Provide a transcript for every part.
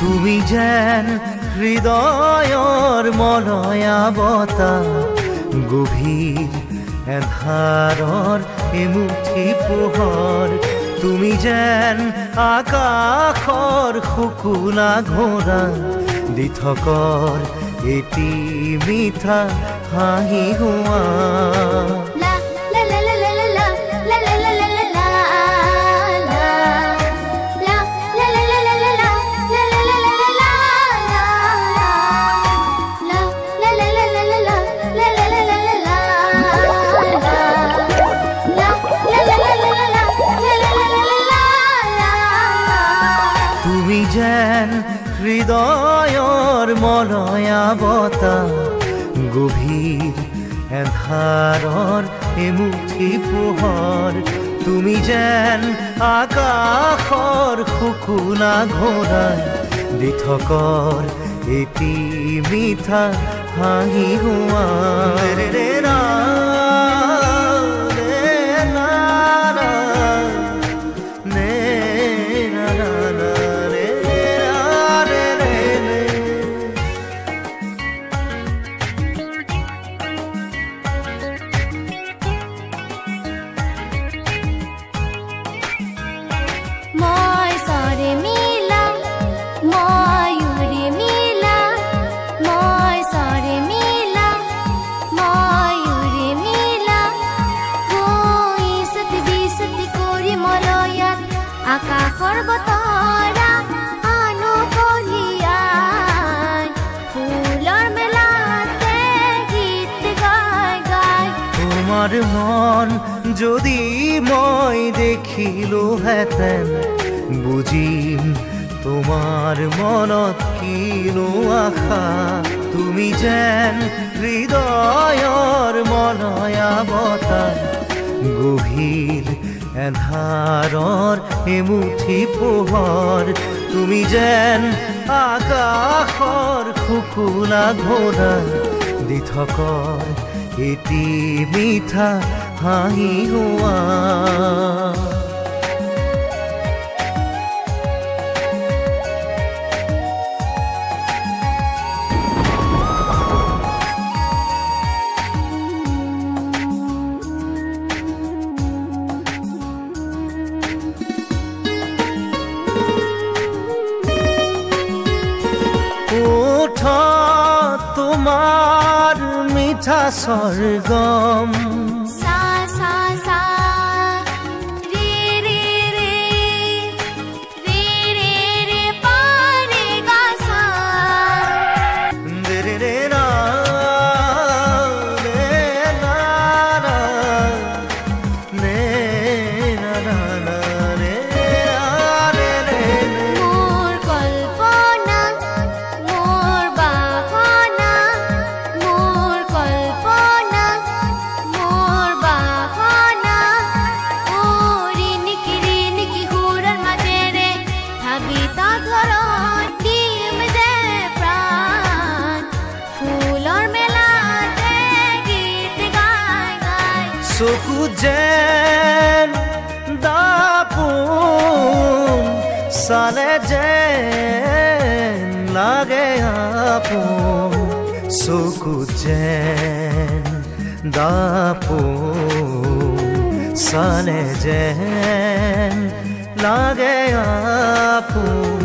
তুমি যেন হৃদয়র মনয়াবতা গভীর এধারর এমুঠি পোহর তুমি যেন আকাশর শুকুলা ঘোঁৰা দিথকর এটি মিঠা হাঁহি হোৱা দেন হৃদয়র মলয়াবতা, গভীর এধারর মুঠি পোহর তুমি যেন আকাশর খুকুনা ঘোড়ায় দিথকর এটি মিঠা হাঁহি হোৱা গাই গাই তোমার মন যদি মই দেখিলো হেতেন বুজিম তোমার মনত কিনো আশা। তুমি যেন হৃদয়ৰ বতাহ গভীৰ এন্ধাৰৰ এমুঠি পোহৰ তুমি যেন আকাশৰ শুকুলা ঘোঁৰা দি থকৰ এটি মিঠা হাঁহি হোৱা কথা সরগম جین দাপুন, সালে জেন লাগে আপন সুকু জেন দাপুন, সালে জেন লাগে আপন।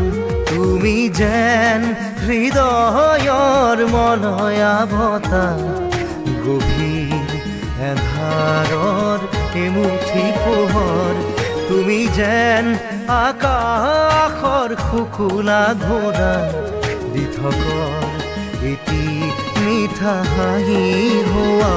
তুমি যেন হৃদয়র মনয়াবতা, গভীর এধাৰৰ এমুঠি পোহৰ তুমি যেন আকাশৰ শুকুলা ঘোঁৰা পৃথক এটি মিঠা হাঁহি হোৱা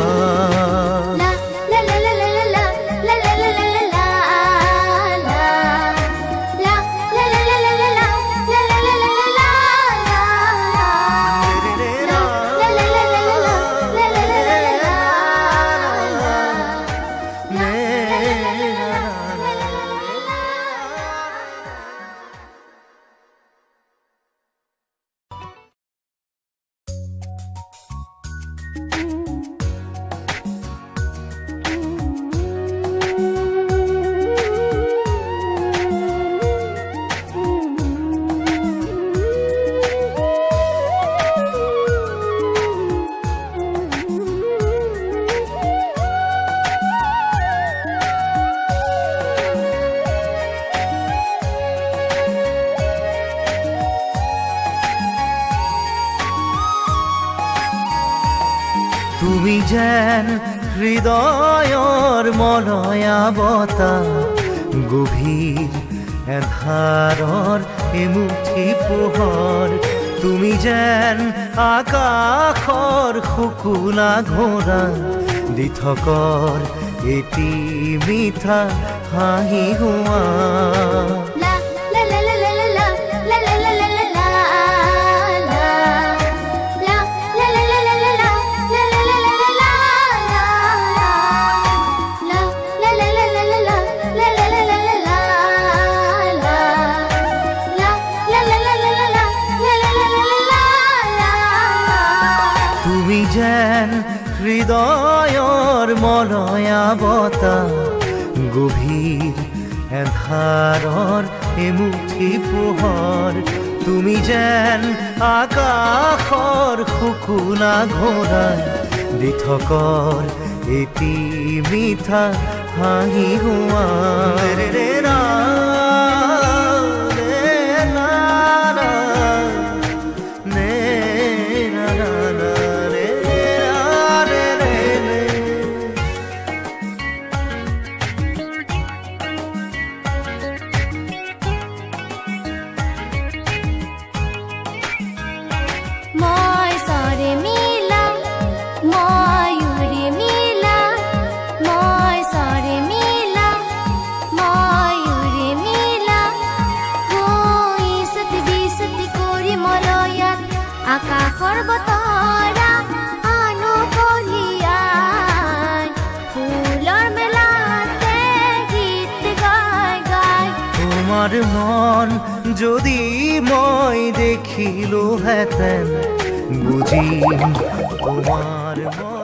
যেন হৃদয়র মলয়াবতা গভীর ধারর এমুঠি পোহর তুমি যেন আকাশর শুকুলা ঘোঁৰা দিথকর এটি মিঠা হাঁহি হোৱা হৃদয়ৰ মলয়াৱতা গভীৰ এধাৰৰ এমুঠি পোহৰ তুমি যেন আকাশৰ শুকুলা ঘোঁৰা দিঠকৰ এটি মিঠা হাঁহি হোৱা আমার মন যদি মই দেখিল হেতেন বুঝি তোমার মন